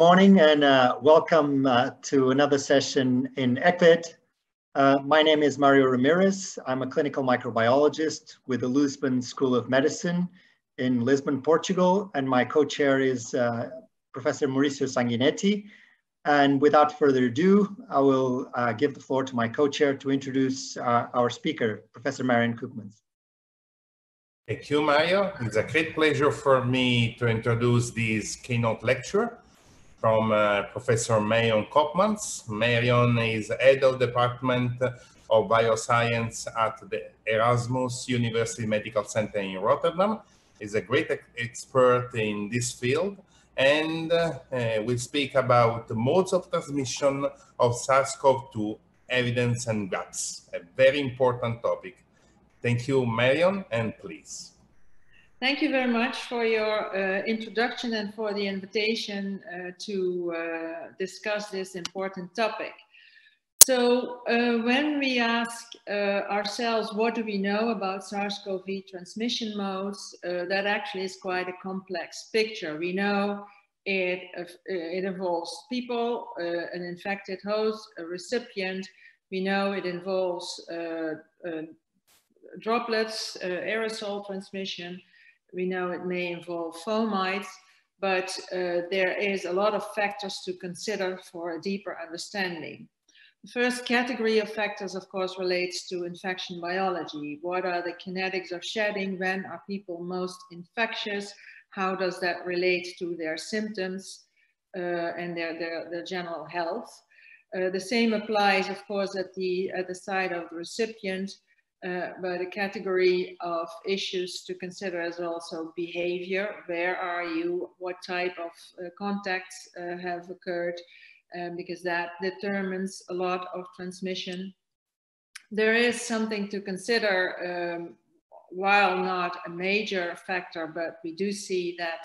Good morning and uh, welcome uh, to another session in ECVIT. Uh, my name is Mario Ramirez. I'm a clinical microbiologist with the Lisbon School of Medicine in Lisbon, Portugal, and my co-chair is uh, Professor Mauricio Sanguinetti. And without further ado, I will uh, give the floor to my co-chair to introduce uh, our speaker, Professor Marion Koopmans. Thank you, Mario. It's a great pleasure for me to introduce this keynote lecture from uh, Professor Marion Koopmans. Marion is head of department of bioscience at the Erasmus University Medical Center in Rotterdam. Is a great expert in this field and uh, we'll speak about the modes of transmission of SARS-CoV-2 evidence and gaps, a very important topic. Thank you, Marion, and please. Thank you very much for your uh, introduction and for the invitation uh, to uh, discuss this important topic. So uh, when we ask uh, ourselves, what do we know about SARS-CoV transmission modes, uh, that actually is quite a complex picture. We know it, it involves people, an infected host, a recipient. We know it involves droplets, aerosol transmission, we know it may involve fomites, but uh, there is a lot of factors to consider for a deeper understanding. The first category of factors, of course, relates to infection biology. What are the kinetics of shedding? When are people most infectious? How does that relate to their symptoms uh, and their, their, their, general health? Uh, the same applies, of course, at the, at the side of the recipient uh, but a category of issues to consider is also behavior. Where are you? What type of uh, contacts uh, have occurred? Um, because that determines a lot of transmission. There is something to consider, um, while not a major factor, but we do see that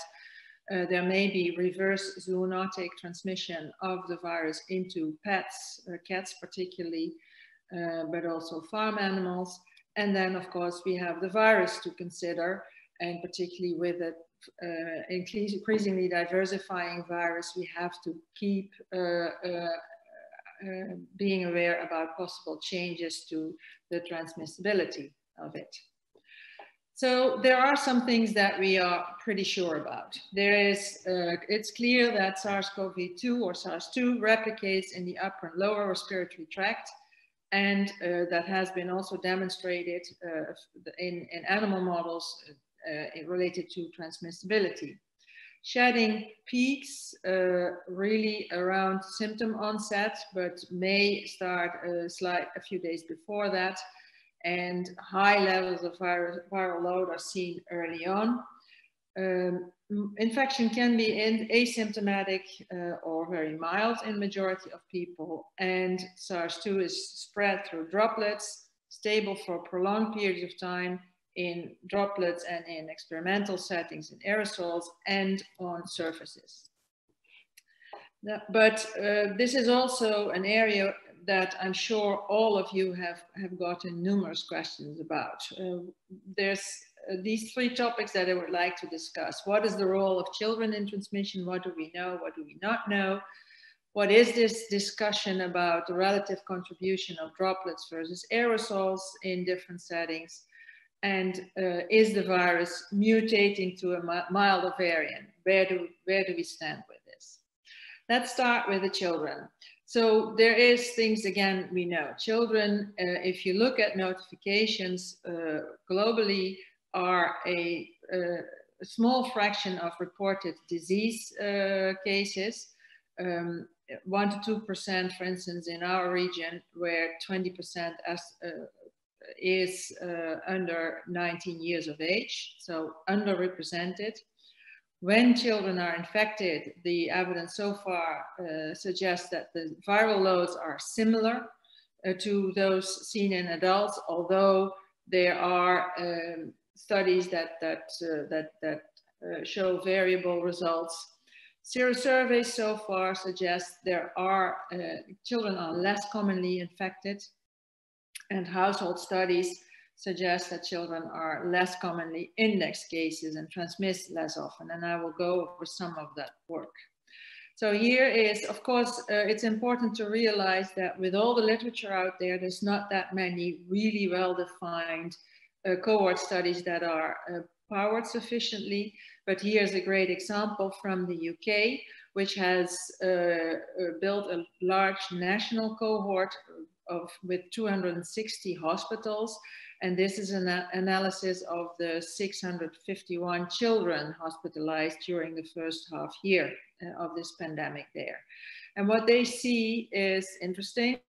uh, there may be reverse zoonotic transmission of the virus into pets, uh, cats particularly, but also farm animals. And then, of course, we have the virus to consider, and particularly with a uh, increasingly diversifying virus, we have to keep uh, uh, uh, being aware about possible changes to the transmissibility of it. So there are some things that we are pretty sure about. There is, uh, it's clear that SARS-CoV-2 or SARS-2 replicates in the upper and lower respiratory tract and uh, that has been also demonstrated uh, in, in, animal models uh, related to transmissibility. Shedding peaks uh, really around symptom onset, but may start a, slight, a few days before that, and high levels of viral, viral load are seen early on. Um, infection can be in, asymptomatic uh, or very mild in majority of people and SARS-2 is spread through droplets, stable for prolonged periods of time in droplets and in experimental settings in aerosols and on surfaces. But uh, this is also an area that I'm sure all of you have, have gotten numerous questions about. Uh, there's these three topics that I would like to discuss. What is the role of children in transmission? What do we know? What do we not know? What is this discussion about the relative contribution of droplets versus aerosols in different settings? And uh, is the virus mutating to a milder variant? Where do, where do we stand with this? Let's start with the children. So there is things, again, we know. Children, uh, if you look at notifications uh, globally, are a, a, small fraction of reported disease uh, cases. Um, one to two percent, for instance, in our region, where 20 percent uh, is uh, under 19 years of age, so underrepresented. When children are infected, the evidence so far uh, suggests that the viral loads are similar uh, to those seen in adults, although there are um, studies that, that, uh, that, that uh, show variable results. Serosurveys so far suggest there are, uh, children are less commonly infected and household studies suggest that children are less commonly index cases and transmit less often. And I will go over some of that work. So here is, of course, uh, it's important to realize that with all the literature out there, there's not that many really well-defined uh, cohort studies that are uh, powered sufficiently. But here's a great example from the UK, which has uh, uh, built a large national cohort of, with 260 hospitals. And this is an analysis of the 651 children hospitalized during the first half year uh, of this pandemic there. And what they see is interesting.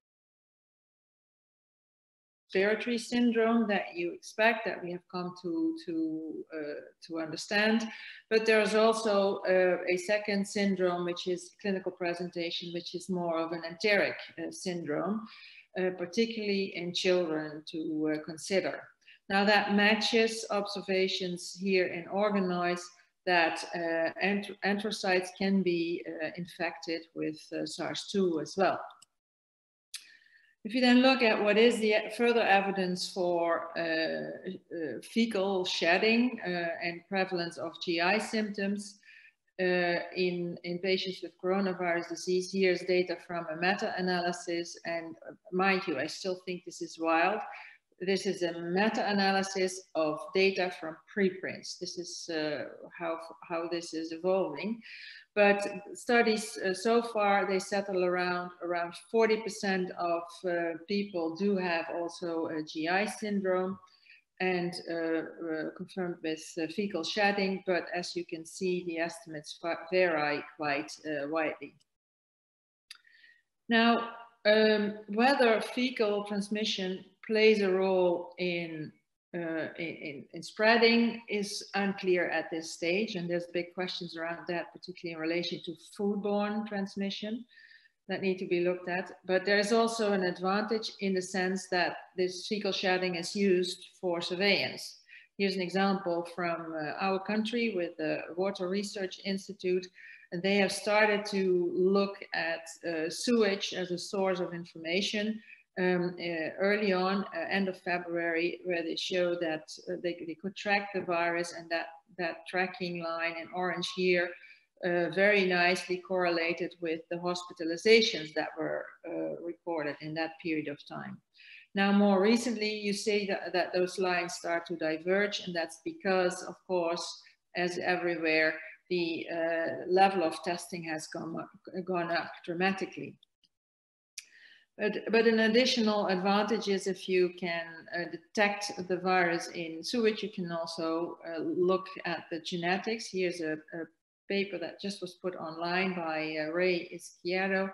Respiratory syndrome that you expect that we have come to to uh, to understand, but there's also uh, a second syndrome which is clinical presentation, which is more of an enteric uh, syndrome, uh, particularly in children to uh, consider. Now that matches observations here in Organize that uh, enterocytes can be infected with uh, SARS-2 as well. If you then look at what is the further evidence for uh, uh, fecal shedding uh, and prevalence of GI symptoms in, in patients with coronavirus disease, here's data from a meta-analysis. And mind you, I still think this is wild this is a meta-analysis of data from preprints. This is uh, how, how this is evolving. But studies uh, so far, they settle around around 40% of uh, people do have also a GI syndrome and uh, uh, confirmed with uh, fecal shedding. But as you can see, the estimates vary quite widely. Now, um, whether fecal transmission plays a role in, uh, in, in, spreading is unclear at this stage. And there's big questions around that, particularly in relation to foodborne transmission that need to be looked at. But there's also an advantage in the sense that this fecal shedding is used for surveillance. Here's an example from uh, our country with the Water Research Institute. And they have started to look at uh, sewage as a source of information um, uh, early on, uh, end of February, where they show that uh, they, they could track the virus and that, that tracking line in orange here uh, very nicely correlated with the hospitalizations that were uh, recorded in that period of time. Now, more recently, you see that, that those lines start to diverge, and that's because, of course, as everywhere, the uh, level of testing has gone gone up dramatically. But, but an additional advantage is if you can uh, detect the virus in sewage, you can also uh, look at the genetics. Here's a, a, paper that just was put online by uh, Ray Izquierdo,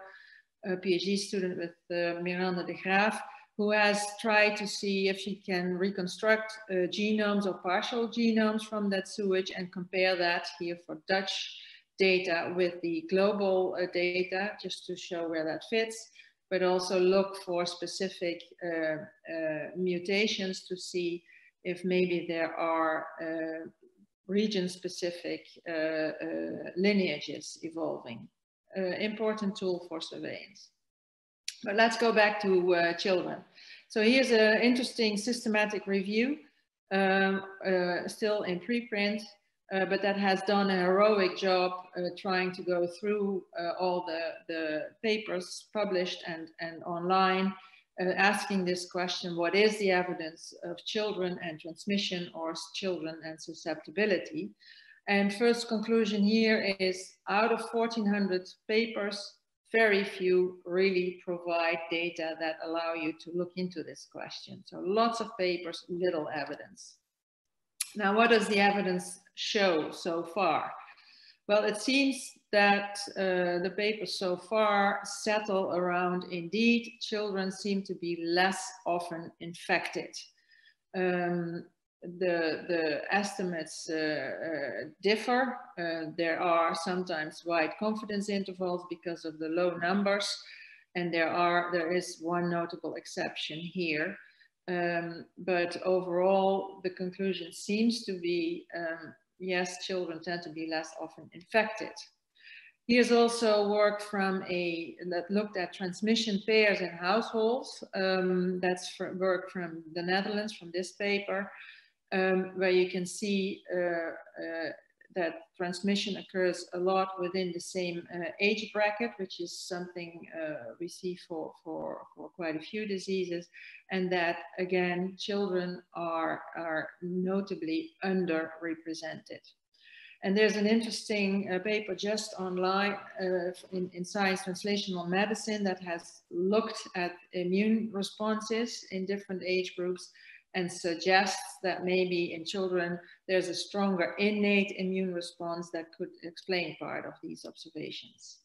a PhD student with uh, Miranda de Graaf, who has tried to see if she can reconstruct uh, genomes or partial genomes from that sewage and compare that here for Dutch data with the global uh, data, just to show where that fits but also look for specific uh, uh, mutations to see if maybe there are uh, region-specific lineages evolving. important tool for surveillance. But let's go back to children. So here's an interesting systematic review, um, uh, still in preprint, uh, but that has done a heroic job uh, trying to go through uh, all the, the papers published and, and online, uh, asking this question, what is the evidence of children and transmission or children and susceptibility? And first conclusion here is out of 1400 papers, very few really provide data that allow you to look into this question. So lots of papers, little evidence. Now, what does the evidence show so far? Well, it seems that uh, the papers so far settle around indeed children seem to be less often infected. Um, the, the estimates uh, uh, differ. Uh, there are sometimes wide confidence intervals because of the low numbers. And there are there is one notable exception here. Um, but overall, the conclusion seems to be, um, yes, children tend to be less often infected. Here's also work from a, that looked at transmission pairs in households. Um, that's work from the Netherlands, from this paper, um, where you can see uh, uh, that transmission occurs a lot within the same uh, age bracket, which is something uh, we see for, for, for quite a few diseases, and that again, children are, are notably underrepresented. And there's an interesting uh, paper just online uh, in, in Science Translational Medicine that has looked at immune responses in different age groups and suggests that maybe in children there's a stronger innate immune response that could explain part of these observations.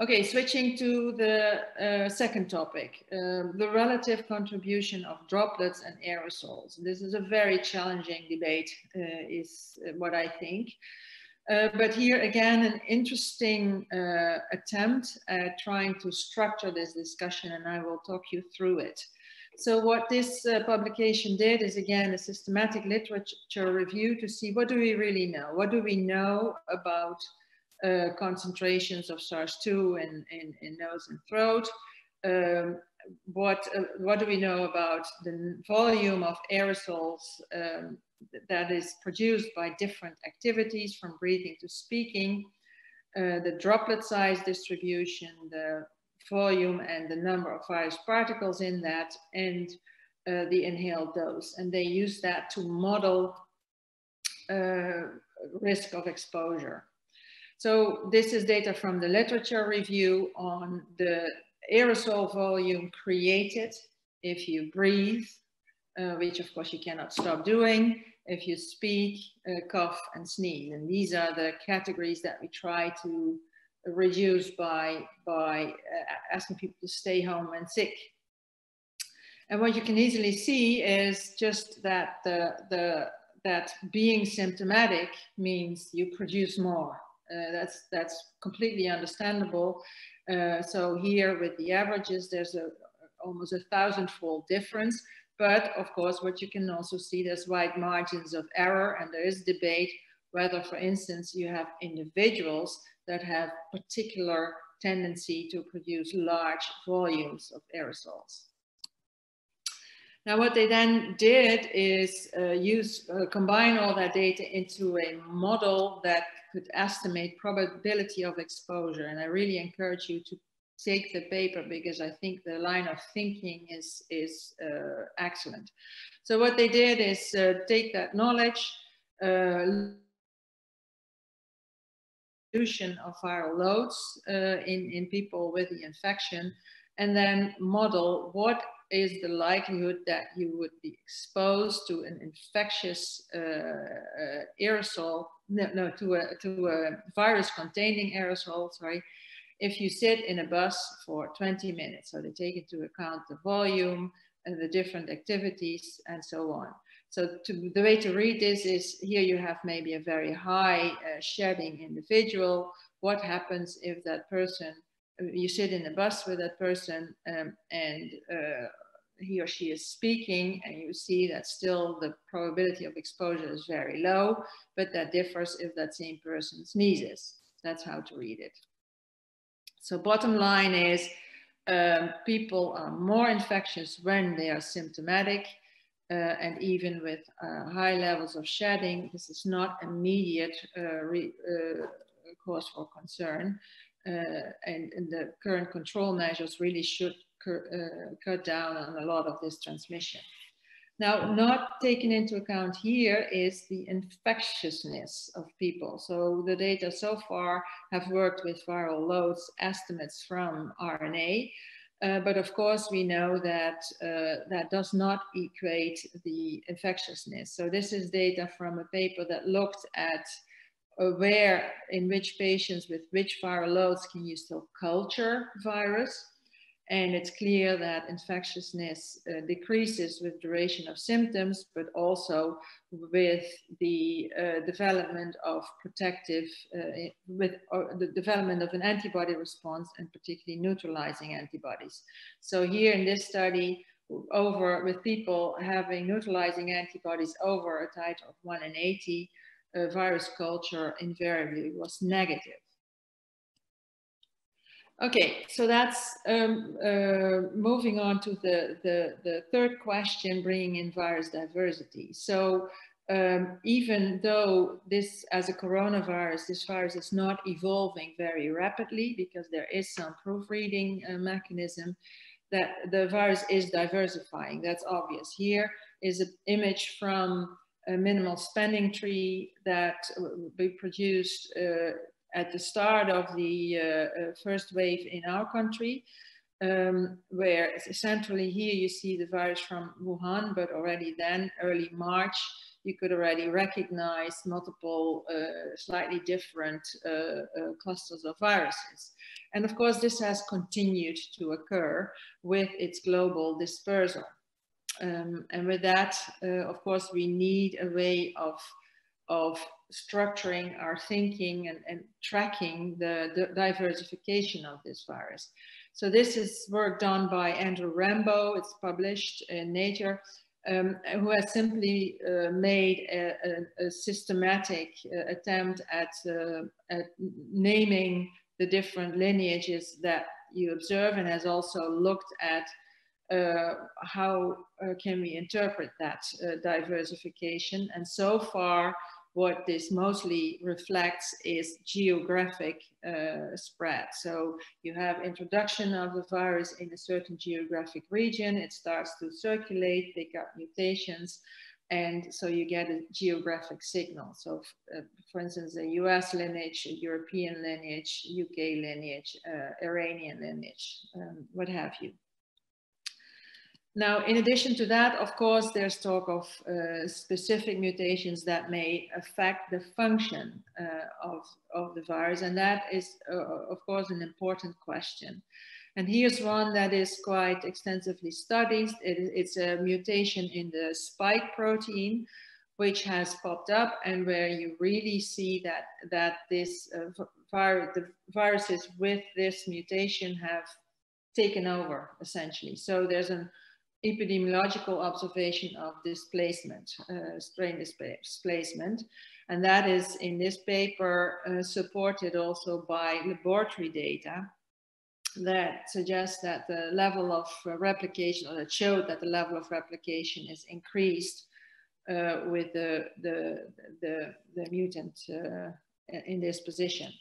Okay, switching to the uh, second topic, uh, the relative contribution of droplets and aerosols. This is a very challenging debate, uh, is what I think. Uh, but here again, an interesting uh, attempt at trying to structure this discussion, and I will talk you through it. So what this uh, publication did is again a systematic literature review to see what do we really know? What do we know about uh, concentrations of SARS-2 in, in, in, nose and throat? Um, what, uh, what do we know about the volume of aerosols um, that is produced by different activities from breathing to speaking? Uh, the droplet size distribution, the volume and the number of virus particles in that and uh, the inhaled dose. And they use that to model uh, risk of exposure. So this is data from the literature review on the aerosol volume created if you breathe, uh, which of course you cannot stop doing, if you speak, uh, cough and sneeze. And these are the categories that we try to reduced by, by uh, asking people to stay home and sick. And what you can easily see is just that the, the, that being symptomatic means you produce more. Uh, that's, that's completely understandable. Uh, so here with the averages, there's a, almost a thousand-fold difference. But of course, what you can also see, there's wide margins of error and there is debate whether, for instance, you have individuals that have particular tendency to produce large volumes of aerosols. Now what they then did is uh, use, uh, combine all that data into a model that could estimate probability of exposure. And I really encourage you to take the paper because I think the line of thinking is, is uh, excellent. So what they did is uh, take that knowledge, uh, distribution of viral loads uh, in, in people with the infection and then model what is the likelihood that you would be exposed to an infectious uh, uh, aerosol, no, no, to a, to a virus containing aerosol, sorry, if you sit in a bus for 20 minutes. So they take into account the volume and the different activities and so on. So to, the way to read this is here you have maybe a very high uh, shedding individual. What happens if that person, you sit in a bus with that person um, and uh, he or she is speaking and you see that still the probability of exposure is very low, but that differs if that same person sneezes. That's how to read it. So bottom line is um, people are more infectious when they are symptomatic uh, and even with uh, high levels of shedding, this is not immediate uh, re, cause for concern. And, and, the current control measures really should cut down on a lot of this transmission. Now, not taken into account here is the infectiousness of people. So the data so far have worked with viral loads estimates from RNA, uh, but of course, we know that uh, that does not equate the infectiousness. So this is data from a paper that looked at uh, where, in which patients with which viral loads can you still culture virus. And it's clear that infectiousness uh, decreases with duration of symptoms, but also with the uh, development of protective, uh, with the development of an antibody response and particularly neutralizing antibodies. So here in this study, over with people having neutralizing antibodies over a titer of 1 in 80, uh, virus culture invariably was negative. Okay, so that's um, uh, moving on to the, the, the, third question, bringing in virus diversity. So um, even though this, as a coronavirus, this virus is not evolving very rapidly because there is some proofreading uh, mechanism, that the virus is diversifying. That's obvious. Here is an image from a minimal spending tree that we produced uh, at the start of the uh, uh, first wave in our country, um, where centrally here you see the virus from Wuhan, but already then, early March, you could already recognize multiple uh, slightly different uh, uh, clusters of viruses. And of course, this has continued to occur with its global dispersal. Um, and with that, uh, of course, we need a way of, of structuring our thinking and, and tracking the, the, diversification of this virus. So this is work done by Andrew Rambo. It's published in Nature, um, who has simply uh, made a, a, a systematic uh, attempt at, uh, at naming the different lineages that you observe and has also looked at uh, how uh, can we interpret that uh, diversification. And so far, what this mostly reflects is geographic uh, spread. So you have introduction of the virus in a certain geographic region, it starts to circulate, pick up mutations, and so you get a geographic signal. So uh, for instance, a US lineage, a European lineage, UK lineage, uh, Iranian lineage, um, what have you. Now, in addition to that, of course, there's talk of uh, specific mutations that may affect the function uh, of, of the virus. And that is, uh, of course, an important question. And here's one that is quite extensively studied. It, it's a mutation in the spike protein, which has popped up and where you really see that, that this uh, vir the viruses with this mutation have taken over, essentially. So there's an epidemiological observation of displacement, uh, strain displacement. And that is in this paper uh, supported also by laboratory data that suggests that the level of uh, replication or that showed that the level of replication is increased uh, with the, the, the, the mutant uh, in this position.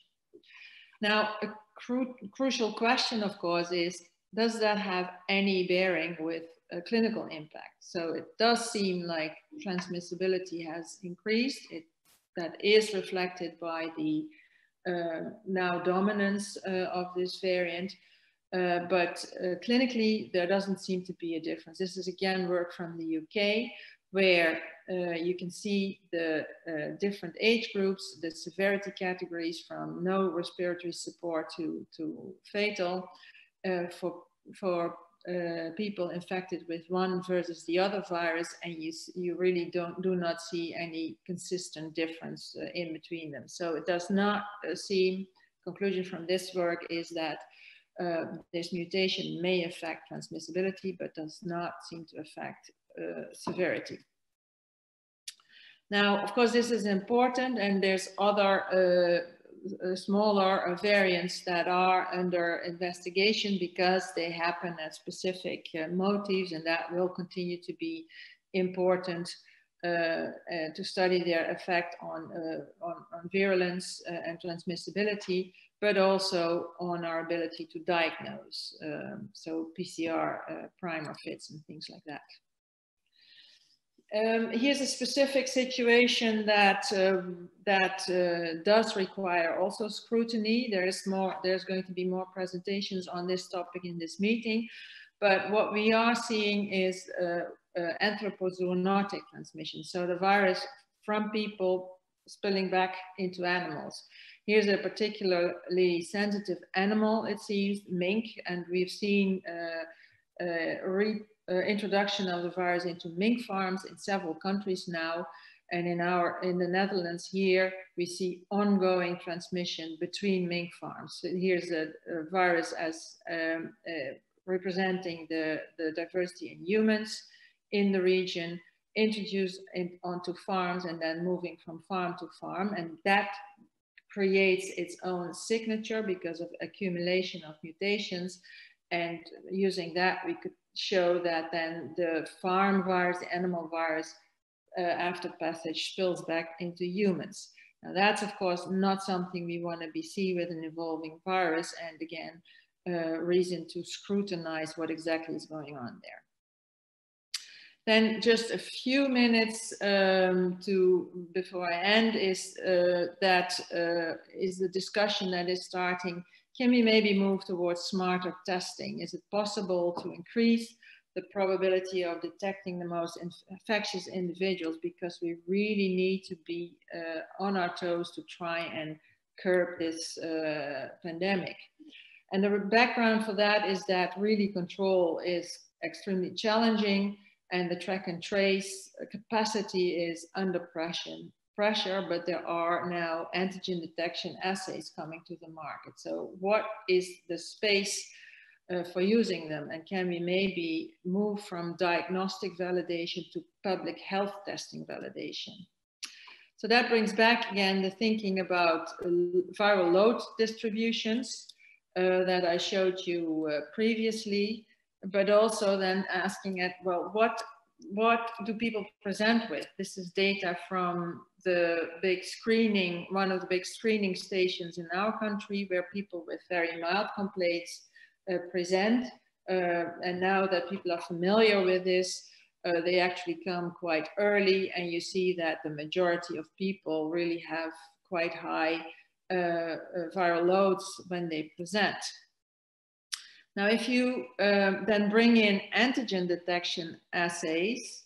Now, a cru crucial question, of course, is does that have any bearing with a clinical impact. So it does seem like transmissibility has increased. It, that is reflected by the uh, now dominance uh, of this variant. Uh, but uh, clinically, there doesn't seem to be a difference. This is again work from the UK, where uh, you can see the uh, different age groups, the severity categories from no respiratory support to, to fatal for, for uh, people infected with one versus the other virus, and you you really don't do not see any consistent difference uh, in between them. So it does not uh, seem. Conclusion from this work is that uh, this mutation may affect transmissibility, but does not seem to affect uh, severity. Now, of course, this is important, and there's other smaller variants that are under investigation because they happen at specific uh, motives and that will continue to be important uh, uh, to study their effect on, uh, on, on, virulence uh, and transmissibility, but also on our ability to diagnose. Um, so PCR primer fits and things like that. Um, here's a specific situation that um, that uh, does require also scrutiny. There is more. There's going to be more presentations on this topic in this meeting, but what we are seeing is uh, uh, anthropozoonotic transmission. So the virus from people spilling back into animals. Here's a particularly sensitive animal, it seems, mink, and we've seen uh, uh, uh, introduction of the virus into mink farms in several countries now. And in our in the Netherlands here, we see ongoing transmission between mink farms. So here's a, a virus as um, uh, representing the, the diversity in humans in the region, introduced in, onto farms and then moving from farm to farm. And that creates its own signature because of accumulation of mutations. And using that, we could show that then the farm virus, animal virus, uh, after passage spills back into humans. Now that's of course not something we want to be see with an evolving virus and again, uh, reason to scrutinize what exactly is going on there. Then just a few minutes um, to before I end is uh, that uh, is the discussion that is starting. Can we maybe move towards smarter testing? Is it possible to increase the probability of detecting the most infectious individuals because we really need to be uh, on our toes to try and curb this uh, pandemic. And the background for that is that really control is extremely challenging and the track and trace capacity is under pressure, pressure, but there are now antigen detection assays coming to the market. So what is the space uh, for using them? And can we maybe move from diagnostic validation to public health testing validation? So that brings back again the thinking about uh, viral load distributions uh, that I showed you uh, previously but also then asking at, well, what, what do people present with? This is data from the big screening, one of the big screening stations in our country where people with very mild complaints uh, present. Uh, and now that people are familiar with this, uh, they actually come quite early and you see that the majority of people really have quite high uh, uh, viral loads when they present. Now, if you um, then bring in antigen detection assays,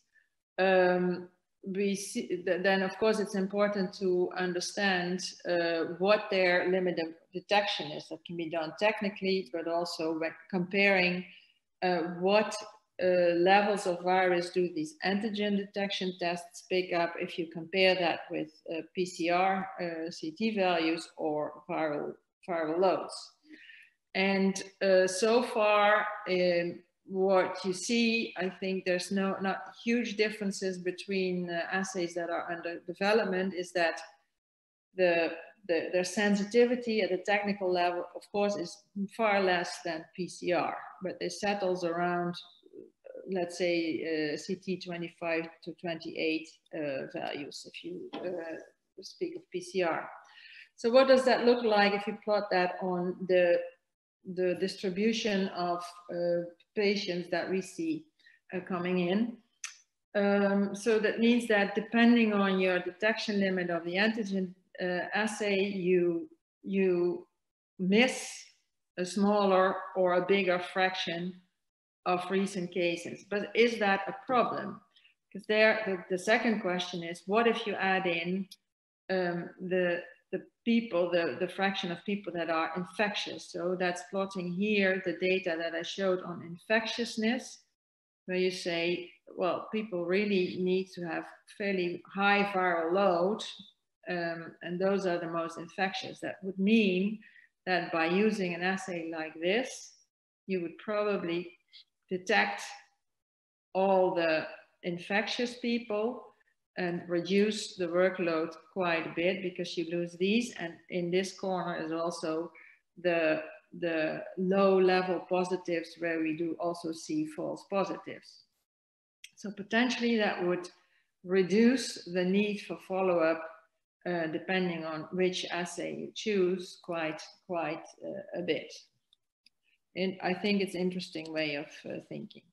um, we see, then of course it's important to understand uh, what their limit of detection is. That can be done technically, but also comparing uh, what uh, levels of virus do these antigen detection tests pick up if you compare that with uh, PCR uh, CT values or viral, viral loads. And uh, so far, um, what you see, I think there's no not huge differences between uh, assays that are under development. Is that the, the their sensitivity at the technical level, of course, is far less than PCR, but it settles around, let's say, uh, CT 25 to 28 uh, values if you uh, speak of PCR. So what does that look like if you plot that on the the distribution of uh, patients that we see uh, coming in. Um, so that means that depending on your detection limit of the antigen uh, assay, you, you miss a smaller or a bigger fraction of recent cases. But is that a problem? Because there, the, the, second question is, what if you add in um, the the people, the, the fraction of people that are infectious. So that's plotting here the data that I showed on infectiousness, where you say, well, people really need to have fairly high viral load, um, and those are the most infectious. That would mean that by using an assay like this, you would probably detect all the infectious people and reduce the workload quite a bit because you lose these. And in this corner is also the, the low level positives where we do also see false positives. So potentially that would reduce the need for follow-up uh, depending on which assay you choose quite, quite uh, a bit. And I think it's interesting way of uh, thinking.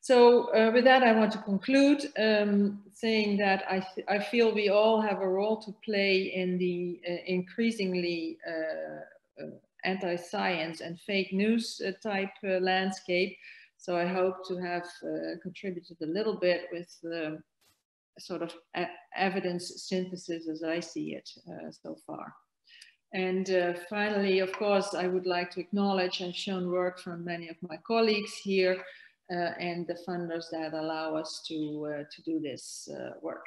So uh, with that, I want to conclude um, saying that I, I feel we all have a role to play in the uh, increasingly uh, uh anti-science and fake news uh, type uh, landscape. So I hope to have contributed a little bit with the sort of evidence synthesis as I see it so far. And uh, finally, of course, I would like to acknowledge and shown work from many of my colleagues here and the funders that allow us to, uh, to do this uh, work.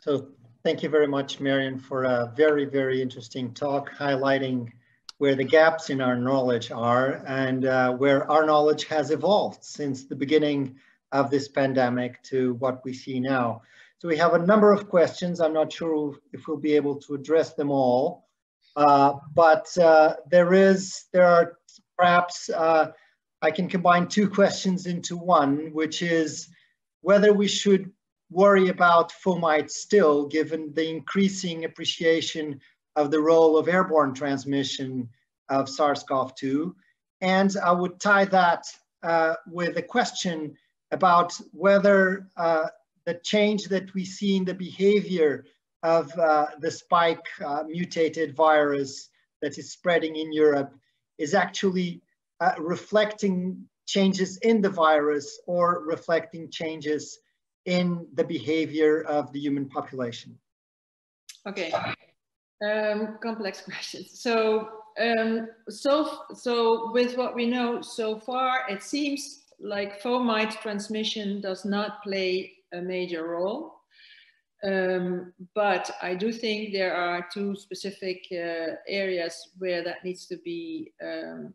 So thank you very much, Marion, for a very, very interesting talk highlighting where the gaps in our knowledge are and uh, where our knowledge has evolved since the beginning of this pandemic to what we see now. So we have a number of questions. I'm not sure if we'll be able to address them all, uh, but uh, there is there are perhaps uh, I can combine two questions into one, which is whether we should worry about fomite still, given the increasing appreciation of the role of airborne transmission of SARS-CoV-2. And I would tie that uh, with a question about whether uh, the change that we see in the behavior of uh, the spike uh, mutated virus that is spreading in Europe is actually uh, reflecting changes in the virus or reflecting changes in the behavior of the human population? Okay, um, complex questions. So, um, so, so with what we know so far, it seems like fomite transmission does not play a major role. Um, but I do think there are two specific uh, areas where that needs to be um,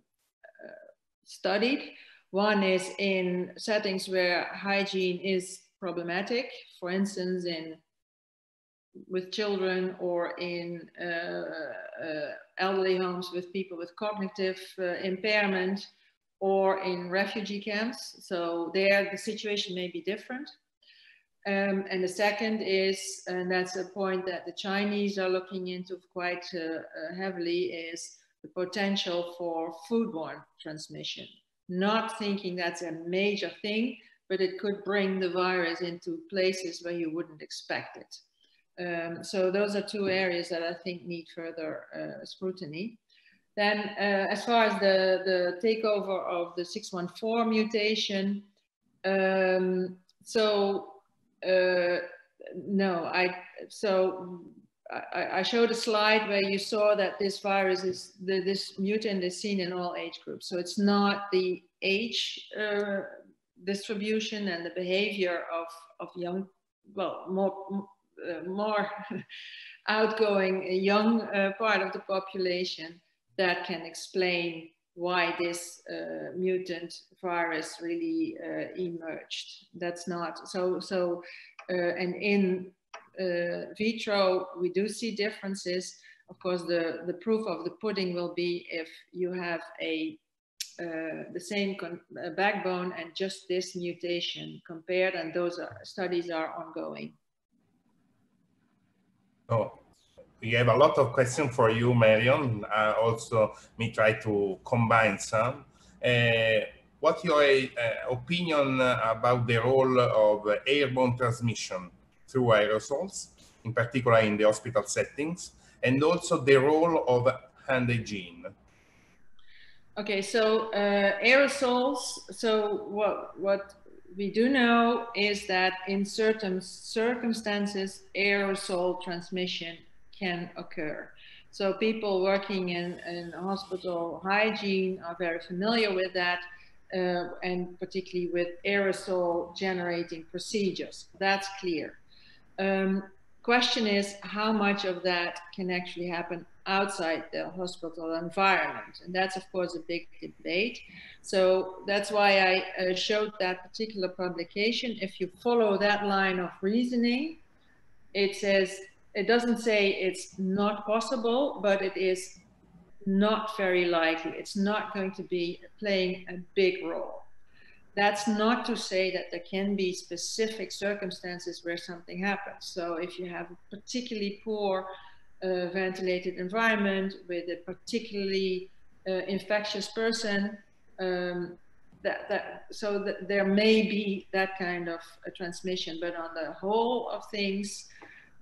uh, studied. One is in settings where hygiene is problematic, for instance, in with children or in uh, uh, elderly homes with people with cognitive uh, impairment or in refugee camps. So there the situation may be different. Um, and the second is, and that's a point that the Chinese are looking into quite uh, uh, heavily, is the potential for foodborne transmission. Not thinking that's a major thing, but it could bring the virus into places where you wouldn't expect it. Um, so those are two areas that I think need further uh, scrutiny. Then uh, as far as the, the takeover of the 614 mutation, um, so uh, no, I, so I, I, showed a slide where you saw that this virus is, the, this mutant is seen in all age groups. So it's not the age uh, distribution and the behavior of, of young, well, more, uh, more outgoing young uh, part of the population that can explain why this uh, mutant virus really uh, emerged. That's not, so, so uh, and in uh, vitro, we do see differences. Of course, the, the proof of the pudding will be if you have a uh, the same uh, backbone and just this mutation compared, and those are, studies are ongoing. Oh, we have a lot of questions for you, Marion. Uh, also, me try to combine some. Uh, what's your uh, opinion about the role of airborne transmission through aerosols, in particular in the hospital settings, and also the role of hand hygiene? Okay, so uh, aerosols. So what what we do know is that in certain circumstances, aerosol transmission can occur. So people working in, in hospital hygiene are very familiar with that, uh, and particularly with aerosol generating procedures. That's clear. Um, question is how much of that can actually happen outside the hospital environment. And that's, of course, a big debate. So that's why I uh, showed that particular publication. If you follow that line of reasoning, it says, it doesn't say it's not possible, but it is not very likely. It's not going to be playing a big role. That's not to say that there can be specific circumstances where something happens. So if you have a particularly poor uh, ventilated environment with a particularly uh, infectious person, um, that, that, so that there may be that kind of transmission, but on the whole of things,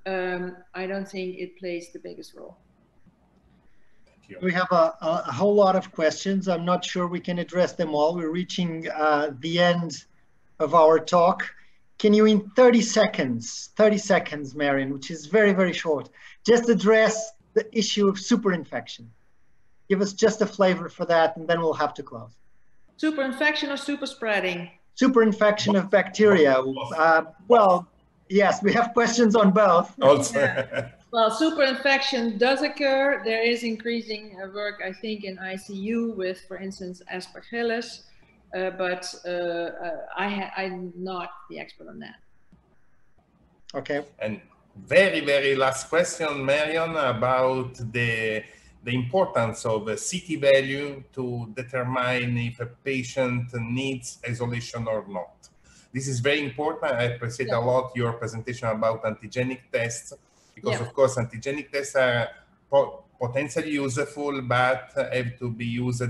um, I don't think it plays the biggest role. We have a, a, whole lot of questions. I'm not sure we can address them all. We're reaching uh, the end of our talk. Can you, in 30 seconds, 30 seconds, Marion, which is very, very short, just address the issue of superinfection? Give us just a flavor for that, and then we'll have to close. Superinfection or super spreading? Superinfection of bacteria. Uh, well, yes, we have questions on both. Also. Yeah. Well, superinfection does occur. There is increasing uh, work, I think, in ICU with, for instance, Aspergillus. Uh, but uh, uh, I I'm not the expert on that. Okay. And very, very last question, Marion, about the the importance of a CT value to determine if a patient needs isolation or not. This is very important. I appreciate yeah. a lot your presentation about antigenic tests because yeah. of course antigenic tests are po potentially useful but have to be used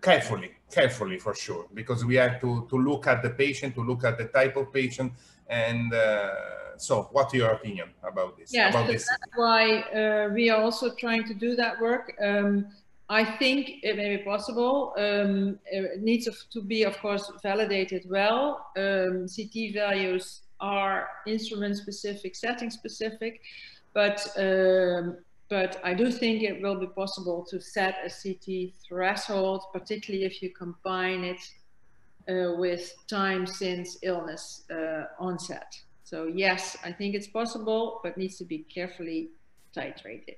carefully, carefully for sure, because we have to, to look at the patient, to look at the type of patient and uh, so what's your opinion about this? Yes, about this? that's why uh, we are also trying to do that work. Um, I think it may be possible. Um, it needs to be, of course, validated well. Um, CT values are instrument specific, setting specific, but um, but I do think it will be possible to set a CT threshold, particularly if you combine it uh, with time since illness uh, onset. So yes, I think it's possible, but needs to be carefully titrated.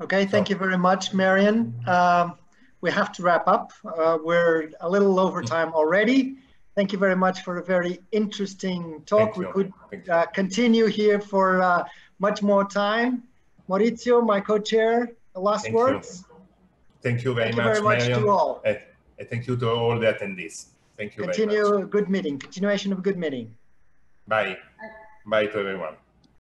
Okay, thank you very much, Marion. Um, we have to wrap up. Uh, we're a little over time already. Thank you very much for a very interesting talk. we could uh, continue here for uh, much more time. Maurizio, my co-chair, the last thank words. You. Thank you very thank much, you very much Marion. to all. thank you to all the attendees. Thank you Continue very much. good meeting, continuation of a good meeting. Bye. Bye to everyone.